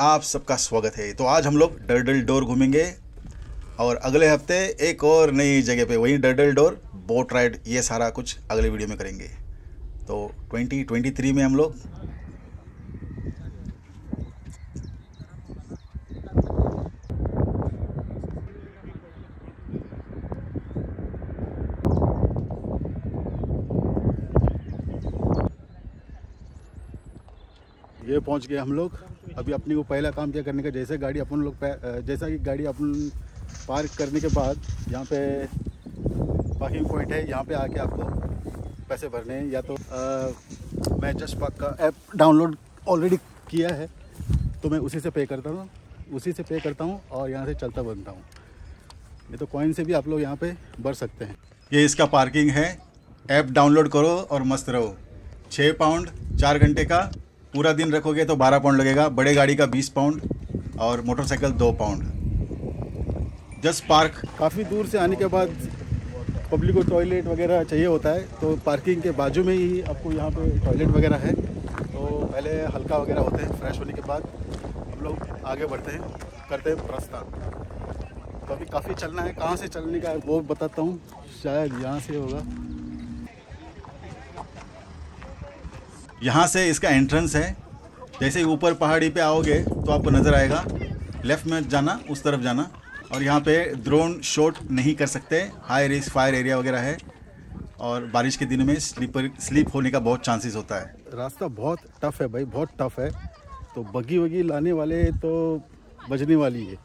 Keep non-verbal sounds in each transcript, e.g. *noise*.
आप सबका स्वागत है। तो आज हम लोग डरडल डोर घूमेंगे और अगले हफ़्ते एक और नई जगह पे, वही डरडल डोर, बोट राइड, ये सारा कुछ अगले वीडियो में करेंगे। तो 2023 में हम लोग ये पहुँच गए हम लोग। अभी अपने को पहला काम क्या करने का जैसे गाड़ी अपन लोग जैसा कि गाड़ी अपन पार्क करने के बाद यहाँ पे पार्किंग पॉइंट है यहाँ पे आके आपको पैसे भरने हैं। या तो अ, मैं जस्ट पार्क का ऐप डाउनलोड ऑलरेडी किया है तो मैं उसी से पे करता हूँ उसी से पे करता हूँ और यहाँ से चलता बनता हूँ। ये तो कॉइन से भी आप लोग यहाँ पे भर सकते हैं। ये इसका पार्किंग है ऐप डाउनलोड करो और मस्त रहो। छः पाउंड चार घंटे का पूरा दिन रखोगे तो बारह पाउंड लगेगा, बड़े गाड़ी का बीस पाउंड और मोटरसाइकिल दो पाउंड जस्ट पार्क काफ़ी दूर से आने के बाद पब्लिक को टॉयलेट वगैरह चाहिए होता है तो पार्किंग के बाजू में ही आपको यहाँ पे टॉयलेट वगैरह है। तो पहले हल्का वगैरह होते हैं फ्रेश होने के बाद हम लोग आगे बढ़ते हैं, करते हैं प्रस्थान तो अभी काफ़ी चलना है, कहाँ से चलने का है वो बताता हूँ, शायद यहाँ से होगा। यहाँ से इसका एंट्रेंस है। जैसे ऊपर पहाड़ी पे आओगे तो आपको नज़र आएगा। लेफ़्ट में जाना, उस तरफ़ जाना। और यहाँ पे ड्रोन शॉट नहीं कर सकते। हाई रिस्क फायर एरिया वगैरह है। और बारिश के दिनों में स्लीपर स्लीप होने का बहुत चांसेस होता है। रास्ता बहुत टफ है भाई, बहुत टफ है। तो बगी वगी लाने वाले तो बजने वाली है।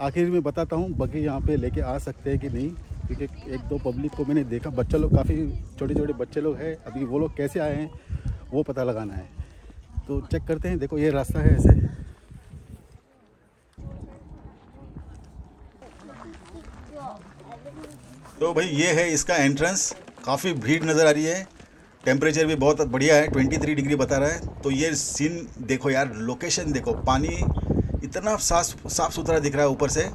आखिर में बताता हूँ बगी यहाँ पे लेके आ सकते हैं कि नहीं। क्योंकि एक दो पब्लिक को मैंने देखा। बच्चा लोग काफ़ी छोटे छोटे बच्चे लोग हैं। अभी वो लोग कैसे आए हैं, वो पता लगाना है। तो चेक करते हैं। देखो, ये रास्ता है ऐसे। तो भाई, ये है इसका एंट्रेंस काफ़ी भीड़ नज़र आ रही है। टेम्परेचर भी बहुत बढ़िया है। 23 डिग्री बता रहा है। तो ये सीन देखो यार लोकेशन देखो। पानी इतना साफ़ साफ़ सुथरा दिख रहा है ऊपर से।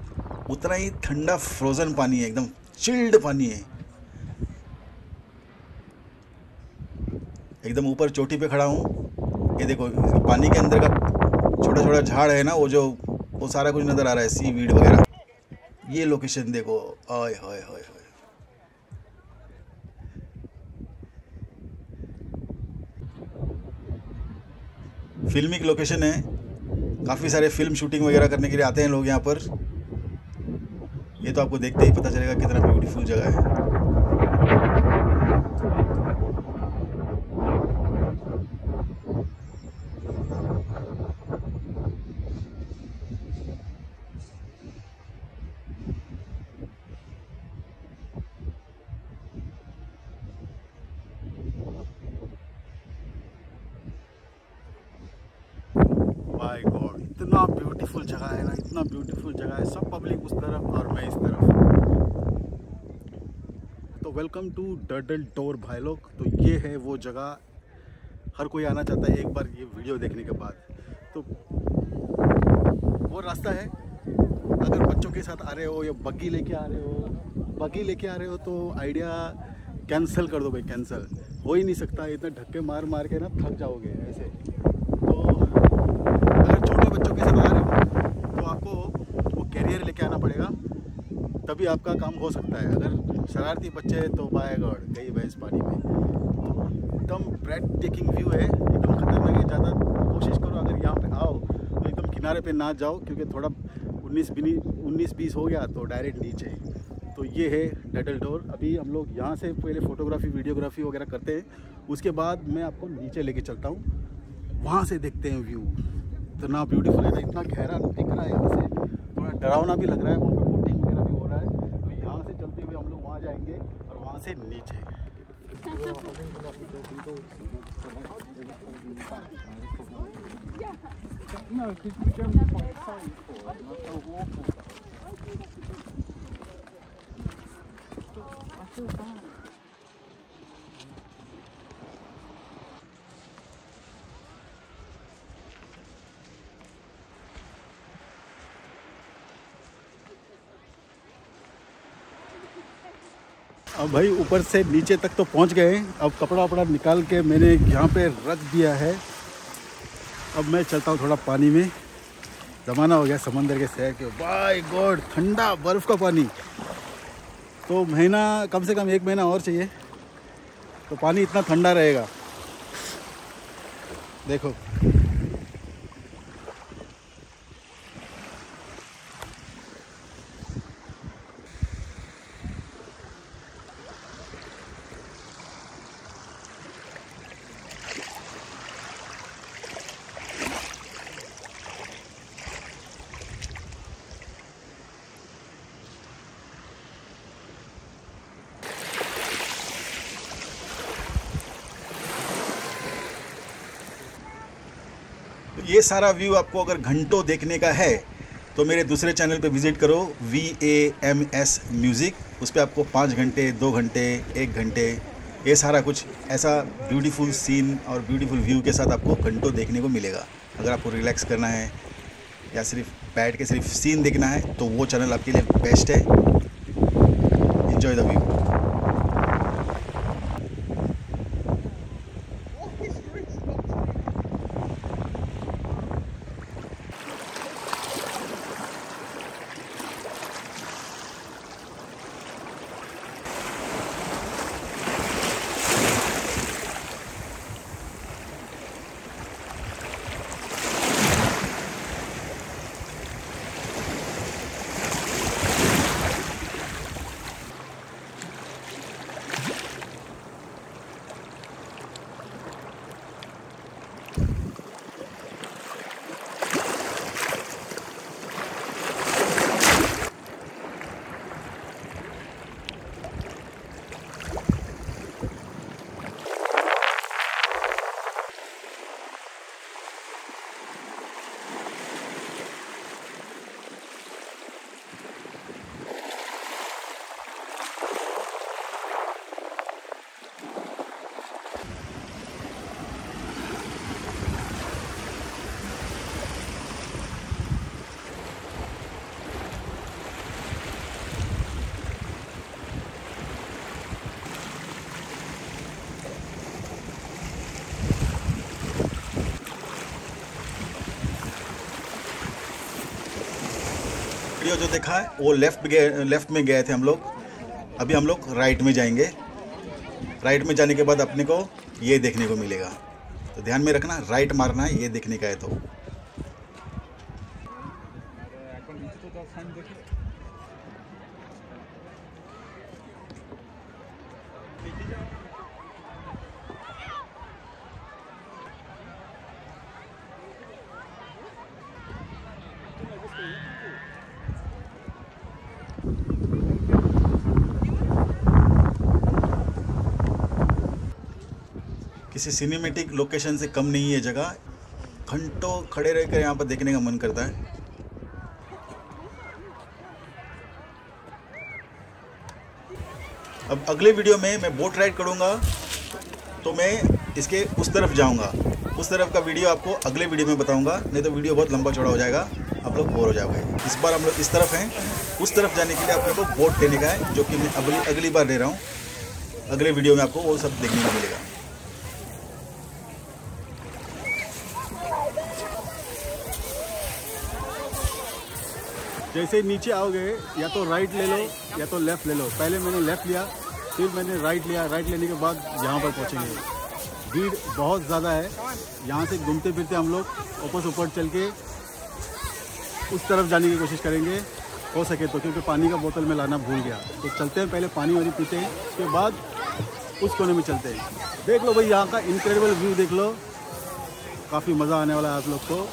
उतना ही ठंडा फ्रोज़न पानी है एकदम। चिल्ड पानी है। एकदम ऊपर चोटी पे खड़ा हूँ। ये देखो पानी के अंदर का छोटा छोटा झाड़ है ना, वो जो, वो सारा कुछ नज़र आ रहा है सी वीड वगैरह। ये लोकेशन देखो। आय हाय हाय हाय फिल्मिक लोकेशन है। काफ़ी सारे फ़िल्म शूटिंग वगैरह करने के लिए आते हैं लोग यहाँ पर। ये तो आपको देखते ही पता चलेगा कितना ब्यूटीफुल जगह है। इतना ब्यूटीफुल जगह है ना। इतना ब्यूटीफुल जगह है। सब पब्लिक उस तरफ़ और मैं इस तरफ़। तो वेलकम टू डर्डल टोर भाई लोग तो ये है वो जगह। हर कोई आना चाहता है एक बार ये वीडियो देखने के बाद। तो वो रास्ता है। अगर बच्चों के साथ आ रहे हो या बग्गी लेके आ रहे हो बग्गी लेके आ रहे हो तो आइडिया कैंसिल कर दो भाई कैंसिल हो ही नहीं सकता। इतना धक्के मार मार के ना थक जाओगे ऐसे तो अगर छोटे बच्चों के साथ आ रहे हो तो आपको वो कैरियर लेके आना पड़ेगा तभी आपका काम हो सकता है। अगर शरारती बच्चे तो बाय गॉड गई भैंस पानी में। तो एकदम ब्रेड टेकिंग व्यू है। एकदम खतरनाक है। ज़्यादा कोशिश करो, अगर यहाँ पे आओ तो एकदम किनारे पे ना जाओ, क्योंकि थोड़ा उन्नीस उन्नीस बीस हो गया तो डायरेक्ट नीचे। तो ये है डटल डोर अभी हम लोग यहाँ से पहले फ़ोटोग्राफी वीडियोग्राफी वगैरह करते हैं। उसके बाद मैं आपको नीचे लेके चलता हूँ। वहाँ से देखते हैं व्यू इतना ब्यूटीफुल है ना, इतना गहरा दिख रहा है यहाँ से। थोड़ा डरावना भी लग रहा है वहाँ पे बोटिंग वगैरह भी हो रहा है चलते हुए हम लोग वहाँ जाएँगे और वहाँ से नीचे। *laughs* अब भाई ऊपर से नीचे तक तो पहुँच गए। अब कपड़ा वपड़ा निकाल के मैंने यहाँ पे रख दिया है। अब मैं चलता हूँ थोड़ा पानी में। ज़माना हो गया समंदर के सैर के। बाय गॉड, ठंडा बर्फ़ का पानी। तो महीना, कम से कम एक महीना और चाहिए। तो पानी इतना ठंडा रहेगा। देखो। ये सारा व्यू आपको अगर घंटों देखने का है तो मेरे दूसरे चैनल पे विज़िट करो V A M S music उस पर आपको पाँच घंटे, दो घंटे, एक घंटे, ये सारा कुछ ऐसा ब्यूटीफुल सीन और ब्यूटीफुल व्यू के साथ आपको घंटों देखने को मिलेगा। अगर आपको रिलैक्स करना है, या सिर्फ़ बैठ के सिर्फ़ सीन देखना है तो वो चैनल आपके लिए बेस्ट है। इन्जॉय द व्यू वीडियो जो देखा है, वो लेफ़्ट गए लेफ़्ट में गए थे हम लोग। अभी हम लोग राइट में जाएँगे। राइट में जाने के बाद अपने को ये देखने को मिलेगा। तो ध्यान में रखना राइट मारना है, ये देखने का है तो। किसी सिनेमेटिक लोकेशन से कम नहीं है जगह। घंटों खड़े रहकर यहाँ पर देखने का मन करता है। अब अगले वीडियो में मैं बोट राइड करूँगा तो मैं इसके उस तरफ़ जाऊँगा। उस तरफ़ का वीडियो आपको अगले वीडियो में बताऊँगा, नहीं तो वीडियो बहुत लंबा चौड़ा हो जाएगा। आप लोग बोर हो जाओगे। इस बार हम लोग इस तरफ़ हैं। उस तरफ़ जाने के लिए आप लोग को बोट लेने का है, जो कि मैं अगली अगली बार ले रहा हूँ। अगले वीडियो में आपको वो सब देखने को मिलेगा। जैसे ही नीचे आओगे, या तो राइट ले लो, या तो लेफ़्ट ले लो। पहले मैंने लेफ़्ट लिया, फिर मैंने राइट लिया। राइट लेने के बाद यहाँ पर पहुँचेंगे। भीड़ बहुत ज़्यादा है। यहाँ से घूमते फिरते हम लोग ऊपर से ऊपर चल के उस तरफ़ जाने की कोशिश करेंगे। हो सके तो क्योंकि पानी का बोतल में लाना भूल गया। तो चलते हैं, पहले पानी वानी पीते हैं, उसके बाद उस कोने में चलते हैं। देख लो भाई, यहाँ का इनक्रेडिबल व्यू देख लो। काफ़ी मज़ा आने वाला है आप लोग को।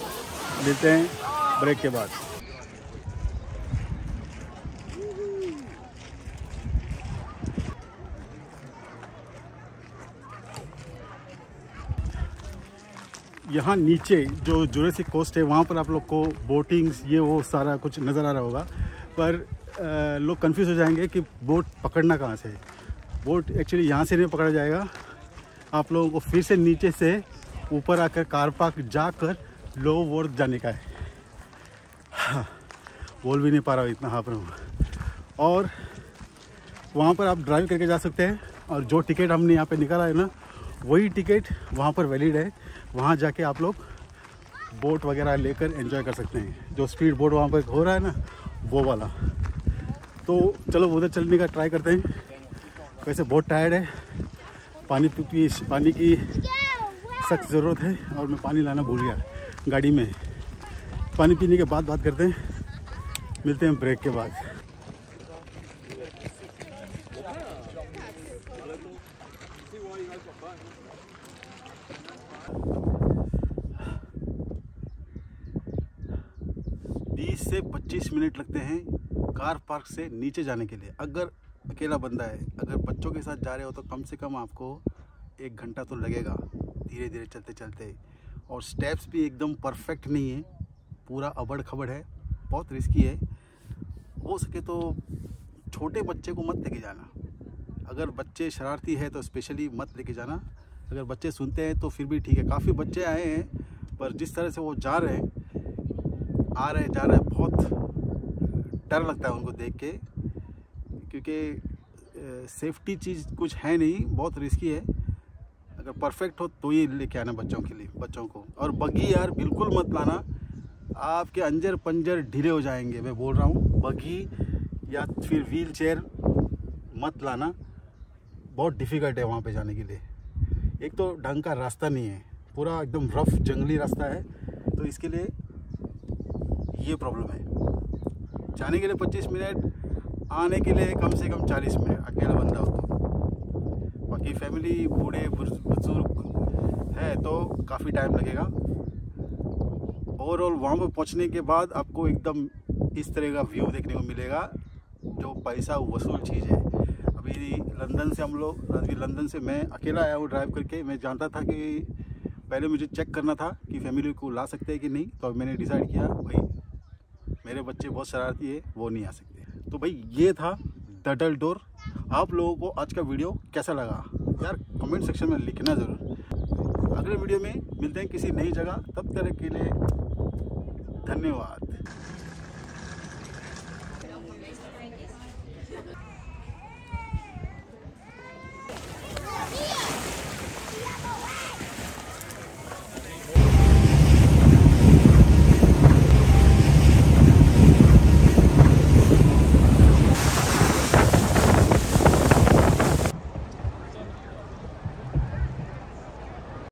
मिलते हैं ब्रेक के बाद। यहाँ नीचे जो जुरेसिक कोस्ट है वहाँ पर आप लोग को बोटिंग्स ये वो सारा कुछ नज़र आ रहा होगा। पर लोग कंफ्यूज हो जाएँगे कि बोट पकड़ना कहाँ से है। बोट एक्चुअली यहाँ से नहीं पकड़ा जाएगा। आप लोगों को फिर से नीचे से ऊपर आकर कार पार्क जाकर लो वर्थ जाने का है। हाँ, बोल भी नहीं पा रहा हूँ इतना हाँ पर हूँ। और वहाँ पर आप ड्राइव करके जा सकते हैं। और जो टिकट हमने यहाँ पे निकाला है ना वही टिकट वहाँ पर वैलिड है। वहाँ जाके आप लोग बोट वगैरह लेकर एंजॉय कर सकते हैं। जो स्पीड बोट वहाँ पर हो रहा है ना, वो वाला। तो चलो, उधर चलने का ट्राई करते हैं। वैसे बहुत टायर्ड है। पानी की पानी की सख्त ज़रूरत है और मैं पानी लाना भूल गया। गाड़ी में। पानी पीने के बाद बात करते हैं। मिलते हैं ब्रेक के बाद। से पच्चीस मिनट लगते हैं कार पार्क से नीचे जाने के लिए। अगर अकेला बंदा है, अगर बच्चों के साथ जा रहे हो तो कम से कम आपको एक घंटा तो लगेगा धीरे धीरे चलते चलते और स्टेप्स भी एकदम परफेक्ट नहीं है। पूरा अबड़ खबड़ है, बहुत रिस्की है। हो सके तो छोटे बच्चे को मत लेके जाना। अगर बच्चे शरारती है तो स्पेशली मत लेके जाना। अगर बच्चे सुनते हैं तो फिर भी ठीक है। काफ़ी बच्चे आए हैं, पर जिस तरह से वो जा रहे हैं आ रहे जा रहे बहुत डर लगता है उनको देख के, क्योंकि सेफ्टी चीज़ कुछ है नहीं, बहुत रिस्की है। अगर परफेक्ट हो तो ही लेके आना बच्चों के लिए, बच्चों को। और बगी यार, बिल्कुल मत लाना। आपके अंजर पंजर ढीले हो जाएँगे, मैं बोल रहा हूँ। बगी या फिर व्हील चेयर मत लाना। बहुत डिफ़िकल्ट है वहाँ पे जाने के लिए। एक तो ढंग का रास्ता नहीं है। पूरा एकदम रफ जंगली रास्ता है। तो इसके लिए ये प्रॉब्लम है। जाने के लिए 25 मिनट, आने के लिए कम से कम 40 मिनट, अकेला बंदा हो तो बाकी फैमिली बूढ़े बुज़ुर्ग है तो काफ़ी टाइम लगेगा। ओवरऑल वहाँ पर पहुँचने के बाद आपको एकदम इस तरह का व्यू देखने को मिलेगा, जो पैसा, वसूल चीज़ है। अभी लंदन से हम लोग, अभी लंदन से मैं अकेला आया हूँ ड्राइव करके। मैं जानता था कि पहले मुझे चेक करना था कि फैमिली को ला सकते हैं कि नहीं तो मैंने डिसाइड किया, भाई मेरे बच्चे बहुत शरारती है, वो नहीं आ सकते। तो भाई, ये था डडल डोर। आप लोगों को आज का वीडियो कैसा लगा? यार कमेंट सेक्शन में लिखना ज़रूर। अगले वीडियो में मिलते हैं किसी नई जगह। तब तक के लिए धन्यवाद।